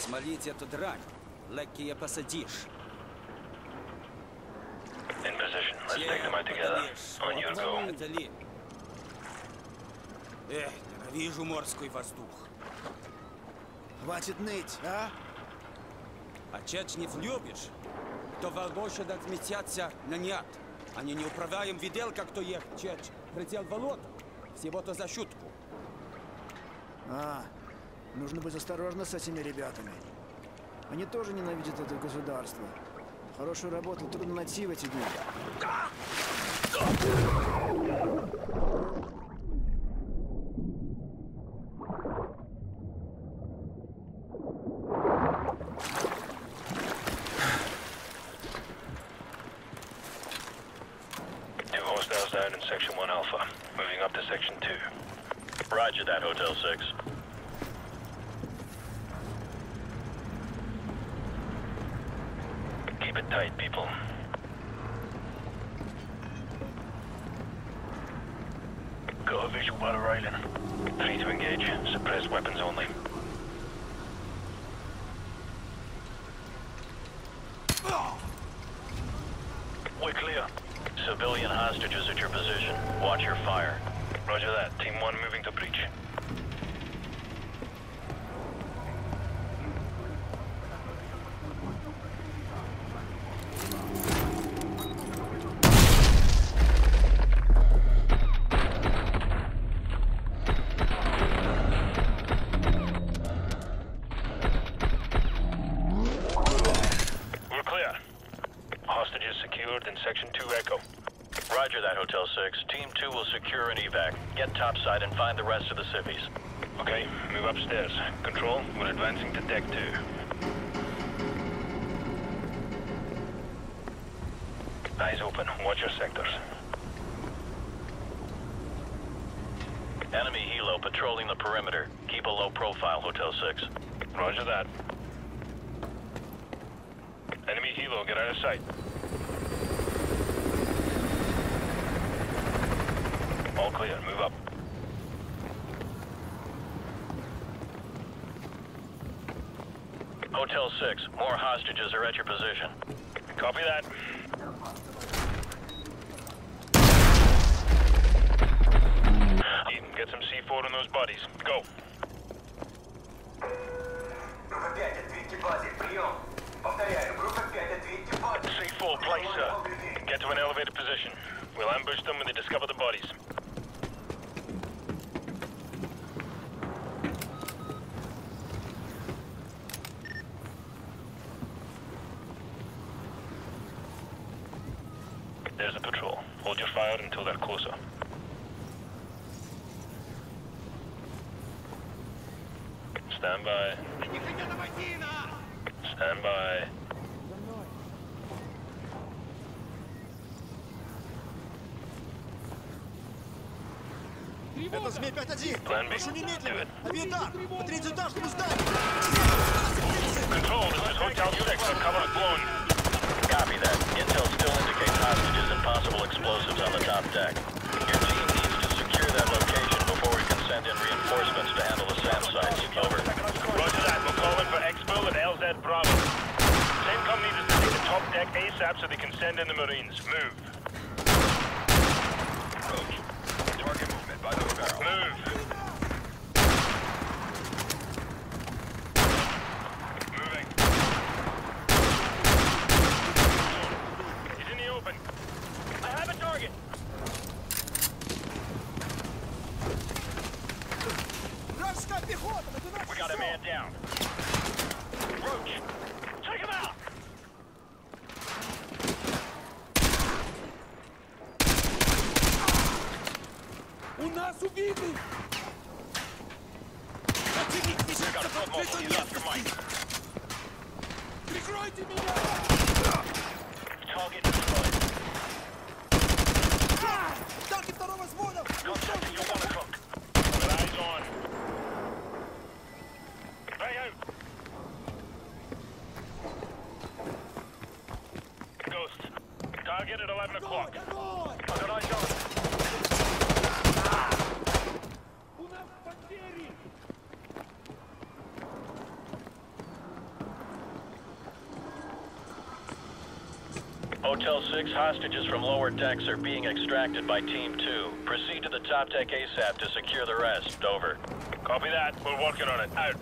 Смолить эту дрань. Легкие посадишь. In position. Let's take them out together. On your go. Это ли? Эх, ненавижу морской воздух. Хватит ныть, а? А Чечнев любишь? То волбоще отметятся на нет. Они не управляем видел, как то ех Чеч. Предел волод. Всего-то за шутку. А, нужно быть осторожно с этими ребятами. Они тоже ненавидят это государство. Хорошую работу трудно найти в эти дни. Two hostiles down in Section 1 Alpha. Moving up to Section 2. Roger that, Hotel 6. Keep it tight, people. Got a visual while arriving. Three to engage. Suppressed weapons only. We're clear. Civilian hostages at your position. Watch your fire. Roger that. Team 1 moving to breach. We're clear. Hostages secured in Section 2 Echo. Roger that, Hotel 6. Team 2 will secure an evac. Get topside and find the rest of the civvies. Okay, move upstairs. Control, we're advancing to deck 2. Eyes open. Watch your sectors. Enemy helo patrolling the perimeter. Keep a low profile, Hotel 6. Roger that. Enemy helo, get out of sight. All clear. Move up. Hotel 6, more hostages are at your position. Copy that. Get some C4 on those bodies. Go. C4, place, sir. Get to an elevated position. We'll ambush them when they discover the bodies. There's a patrol. Hold your fire until they're closer. Stand by. Stand by. Это Змей 5-1. Plan B. Прошу Do немедленно. it. Авиатар, на третий этаж, плюс здание. Control, this is Hotel 6. Our cover is blown. Possible explosives on the top deck. Your team needs to secure that location before we can send in reinforcements to handle the SAM sites. Over. Roger that. We're calling for Expo and LZ Bravo. Same company needs to take the top deck ASAP so they can send in the Marines. Move. Approach. Target movement by the barrel. Move. под крышей местности! Прикройте меня! Target destroyed. Танки второго взвода! Hotel 6 hostages from lower decks are being extracted by Team 2. Proceed to the top deck ASAP to secure the rest. Over. Copy that. We're working on it. Out.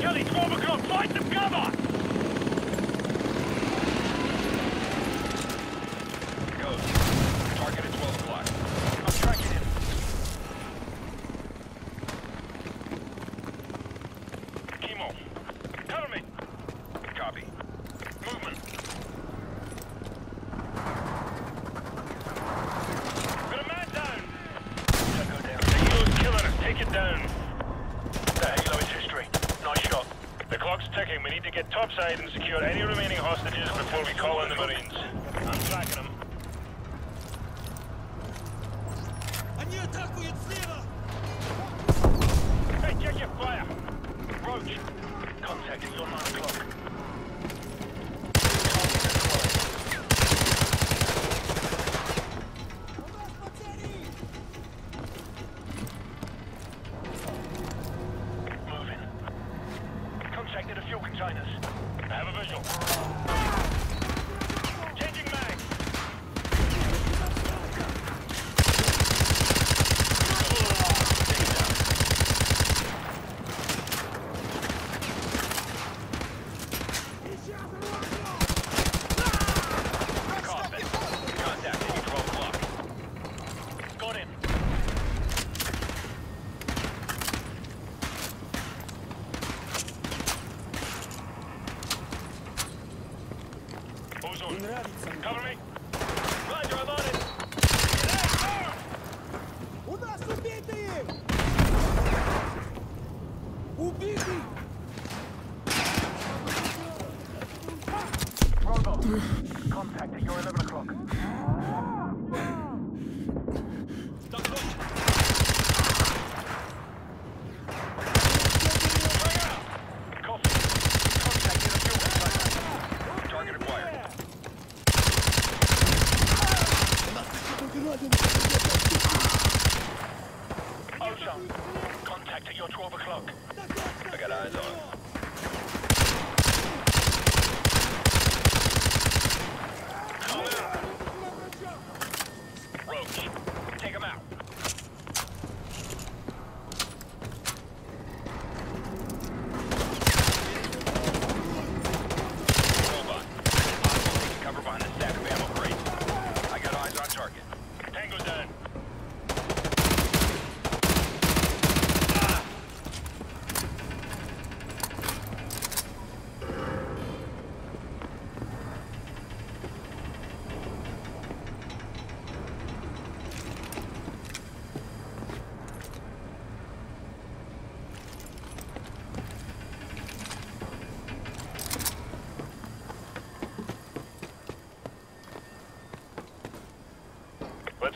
Early, 12 o'clock. Find some cover! Go. Target at 12 o'clock. I'm tracking him. Me. Copy. Movement. Got a man down. Down. Take it down. The clock's ticking. We need to get topside and secure any remaining hostages before we call in the Marines. I'm tracking them. Hey, check your fire! Roach, contacting your 9 o'clock. Containers. I have a visual.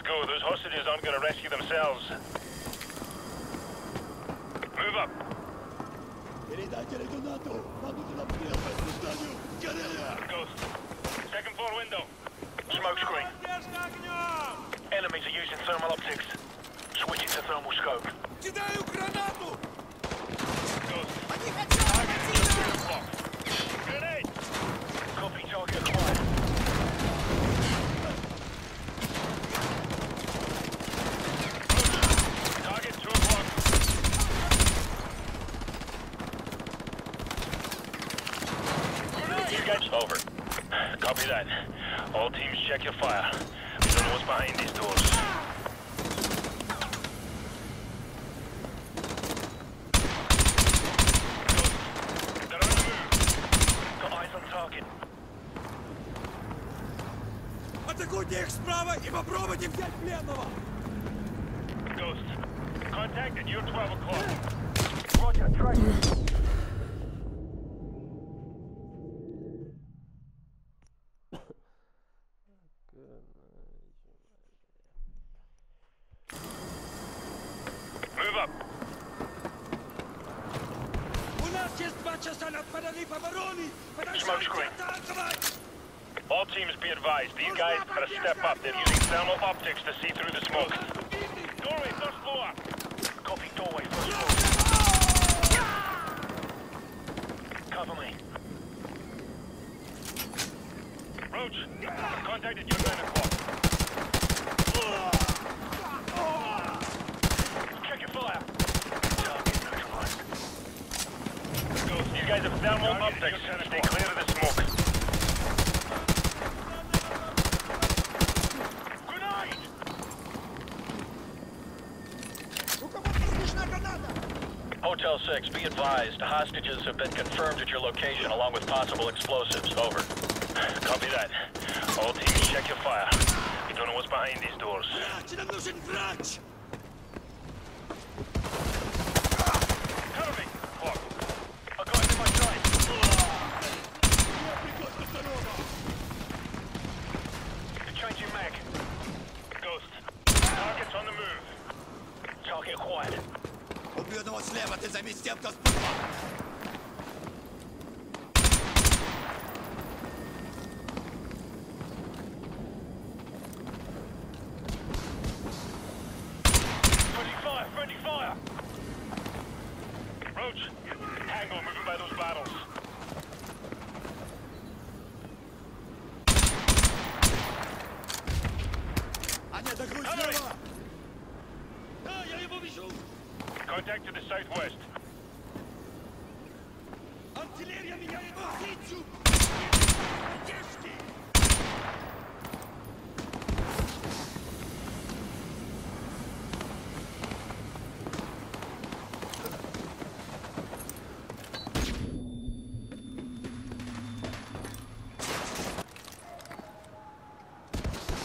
Go. Those hostages aren't going to rescue themselves. Move up. Ghost. Second floor window. Smoke screen. Enemies are using thermal optics. Switching to thermal scope. Обойдите их справа и попробуйте взять пленного! Ghost, contact at your 12 o'clock. Roger, try У нас есть два часа на отпадали по вороне! Подождите, атаковать! All teams be advised, these guys gotta step up. They're using thermal optics to see through the smoke. Doorway, first floor. Copy doorway, first floor. Cover me. Roach, contacted you at 9 o'clock. Check your fire. Target neutralized. Ghost, you guys have thermal optics. Stay clear of the smoke. Grenade! Hotel 6, be advised, hostages have been confirmed at your location along with possible explosives. Over. Copy that. All teams check your fire. We don't know what's behind these doors. Contact to the southwest. Артиллерия меняет позицию! Поддержки!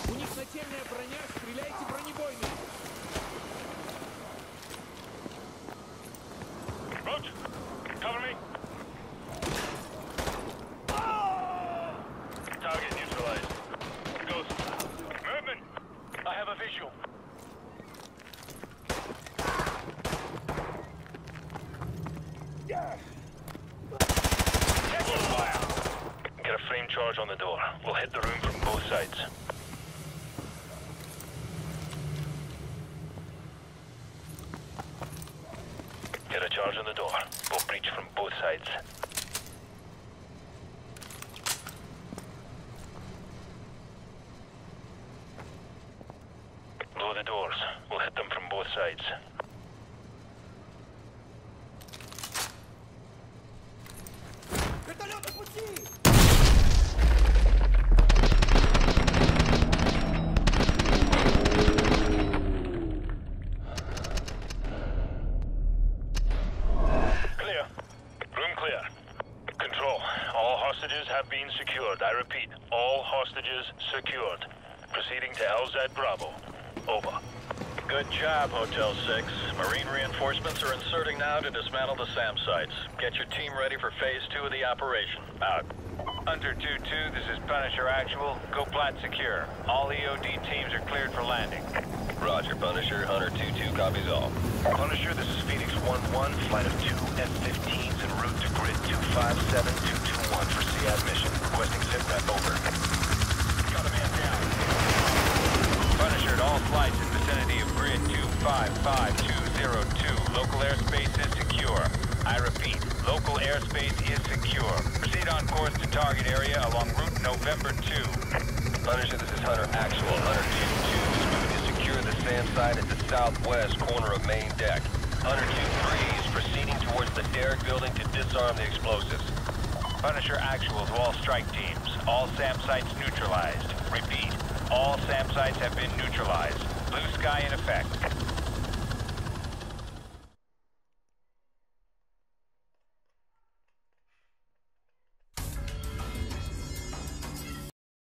У них нательная броня, стреляйте бронебойной! Charge on the door. We'll hit the room from both sides. Get a charge on the door. We'll breach from both sides. Good job, Hotel 6. Marine reinforcements are inserting now to dismantle the SAM sites. Get your team ready for phase two of the operation. Out. Hunter 2-2, this is Punisher Actual. Go plat secure. All EOD teams are cleared for landing. Roger, Punisher. Hunter 2-2 copies all. Punisher, this is Phoenix 1-1, flight of two F-15s en route to grid 257221 for SEAD mission. Requesting SITREP, over. Got a man down. Punisher at all flights in vicinity of grid 255202. Local airspace is secure. I repeat, local airspace is secure. Proceed on course to target area along route November 2. Punisher, this is Hunter Actual. Hunter 2-2 is moving to secure the SAM site at the southwest corner of main deck. Hunter 2-3 is proceeding towards the derrick building to disarm the explosives. Punisher Actual to all strike teams. All SAM sites neutralized. Repeat, all SAM sites have been neutralized. Blue sky in effect.